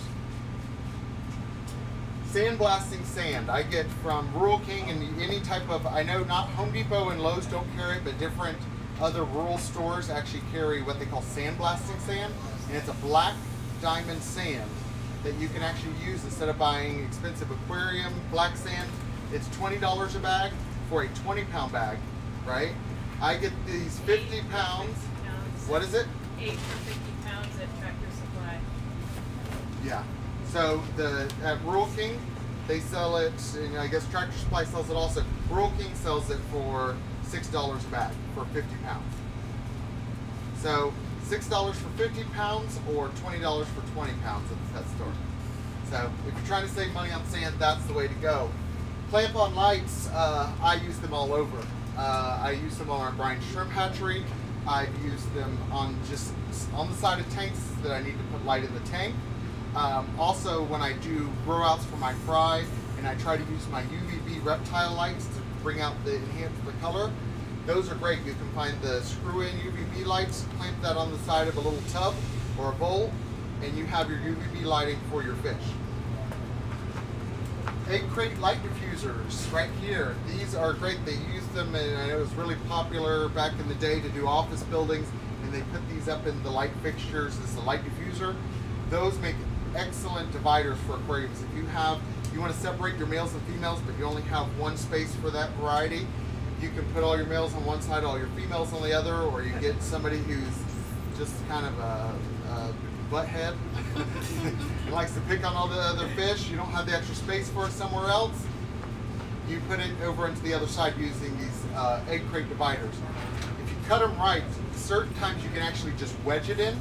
Sandblasting sand I get from Rural King and any type of I know not Home Depot and Lowe's don't carry it, but different other rural stores actually carry what they call sandblasting sand, and it's a black diamond sand that you can actually use instead of buying expensive aquarium black sand. It's twenty dollars a bag for a twenty pound bag, right? I get these fifty pounds. What is it? Eight for fifty pounds at Tractor Supply. Yeah. So the at Rural King, they sell it. And I guess Tractor Supply sells it also. Rural King sells it for six dollars a bag for fifty pounds. So six dollars for fifty pounds or twenty dollars for twenty pounds at the pet store. So if you're trying to save money on sand, that's the way to go. Clamp on lights, uh, I use them all over. Uh, I use them on our brine shrimp hatchery. I've used them on just on the side of tanks that I need to put light in the tank. Um, also, when I do grow outs for my fry, and I try to use my UVB reptile lights to bring out the enhance the color, those are great. You can find the screw-in UVB lights, clamp that on the side of a little tub or a bowl, and you have your UVB lighting for your fish. egg crate light diffusers right here. These are great. They used them, and it was really popular back in the day to do office buildings, and they put these up in the light fixtures as the light diffuser. Those make excellent dividers for aquariums. If you have, you want to separate your males and females, but you only have one space for that variety, you can put all your males on one side, all your females on the other, or you get somebody who's just kind of a, a butthead and likes to pick on all the other fish. You don't have the extra space for it somewhere else. You put it over into the other side using these uh, egg crate dividers. If you cut them right, certain times you can actually just wedge it in.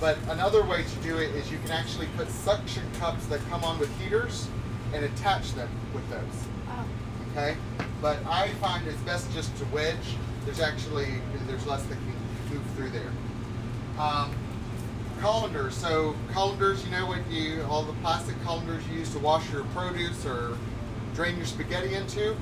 But another way to do it is you can actually put suction cups that come on with heaters and attach them with those. Okay? But I find it's best just to wedge. There's actually there's less that can move through there. Um, colanders. So colanders, you know what you all the plastic colanders you use to wash your produce or drain your spaghetti into.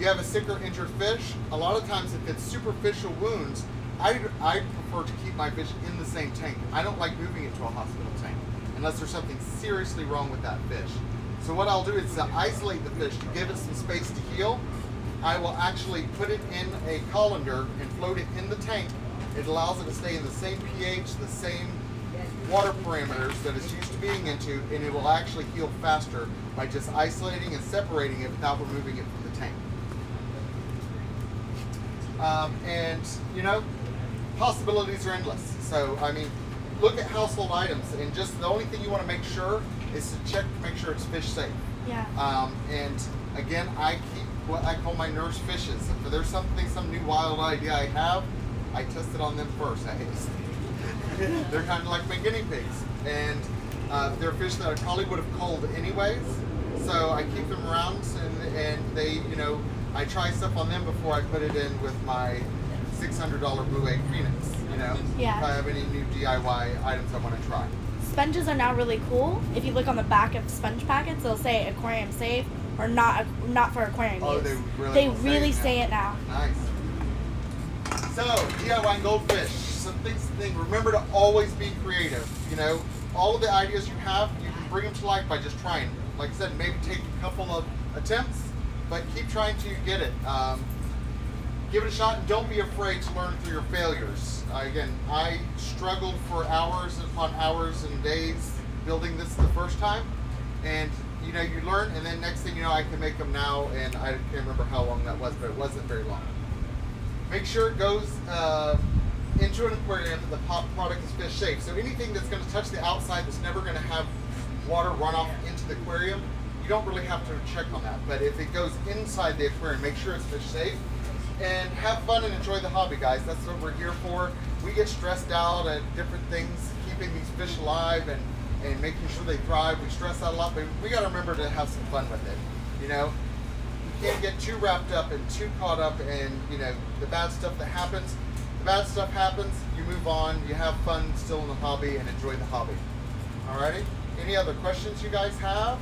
You have a sick or injured fish. A lot of times, if it's superficial wounds, I I prefer to keep my fish in the same tank. I don't like moving it to a hospital tank unless there's something seriously wrong with that fish. So what I'll do is to isolate the fish to give it some space to heal. I will actually put it in a colander and float it in the tank. It allows it to stay in the same pH, the same water parameters that it's used to being into, and it will actually heal faster by just isolating and separating it without removing it from the tank. Um, and you know, possibilities are endless. So I mean, look at household items, and just the only thing you want to make sure is to check to make sure it's fish safe. Yeah. Um, and again, I keep what I call my nurse fishes. If there's something, some new wild idea I have, I test it on them first. I hate to say it. They're kind of like my guinea pigs, and uh, they're fish that I probably would have culled anyways. So I keep them around, and and they, you know, I try stuff on them before I put it in with my $600 Blue Egg Phoenix. You know, Yeah. if I have any new DIY items I want to try. Sponges are now really cool. If you look on the back of sponge packets, they'll say aquarium safe or not not for aquarium Oh, use. they really They say really it now. say it now. Nice. So, DIY goldfish. Some things to think. Remember to always be creative. You know, all of the ideas you have, you can bring them to life by just trying. Like I said, maybe take a couple of attempts, but keep trying to get it. Um, give it a shot and don't be afraid to learn through your failures. Uh, again, I struggled for hours upon hours and days building this the first time, and you know you learn, and then next thing you know, I can make them now, and I can't remember how long that was, but it wasn't very long. Make sure it goes uh, into an aquarium that the pop product is fish safe. So anything that's going to touch the outside that's never going to have water run off into the aquarium, you don't really have to check on that. But if it goes inside the aquarium, make sure it's fish safe. And have fun and enjoy the hobby, guys. That's what we're here for. We get stressed out at different things, keeping these fish alive and, and making sure they thrive. We stress out a lot, but we got to remember to have some fun with it. You know, you can't get too wrapped up and too caught up in you know the bad stuff that happens. The bad stuff happens. You move on. You have fun still in the hobby and enjoy the hobby. Alrighty. Any other questions you guys have?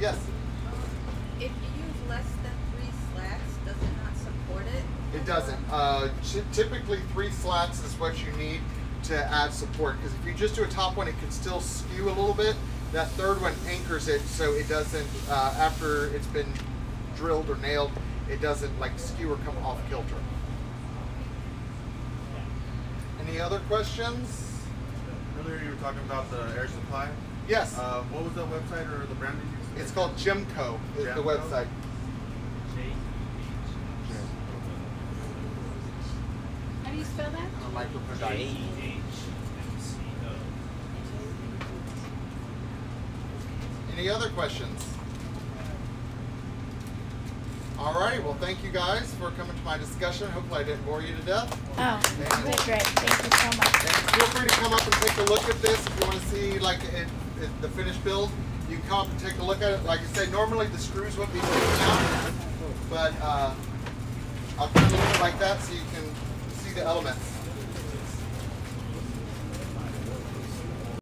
Yes. If you it? Doesn't. Uh, typically, three slats is what you need to add support. Because if you just do a top one, it can still skew a little bit. That third one anchors it so it doesn't, uh, after it's been drilled or nailed, it doesn't like skew or come off kilter. Any other questions? Earlier you were talking about the air supply. Yes. Uh, what was the website or the brand you used? it's called Jehmco Is the website. How do you spell that? Uh, microproduct. J-H-M-C-O. Any other questions? Alrighty, well thank you guys for coming to my discussion. Hopefully I didn't bore you to death. Oh, you did great. Thank you so much. And feel free to come up and take a look at this if you want to see like it, it, the finished build. You can come up and take a look at it. Like I said, normally the screws wouldn't be taken out, but uh, I'll kind of like that so you can the elements.